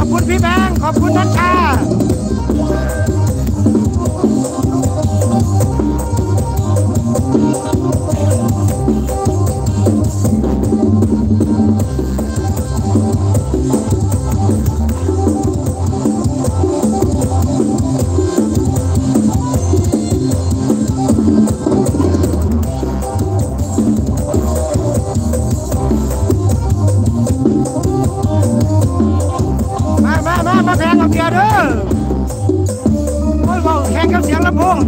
ขอบคุณพี่แบงค์ขอบคุณนัชชา เบียร์เด้อโอ้ยบอกแข่งกับเสียงลำโพง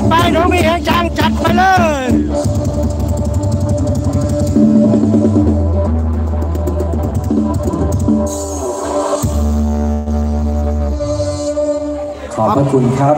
ดไปน้องมีแหงจังจัดไปเลยขอบพระคุณครับ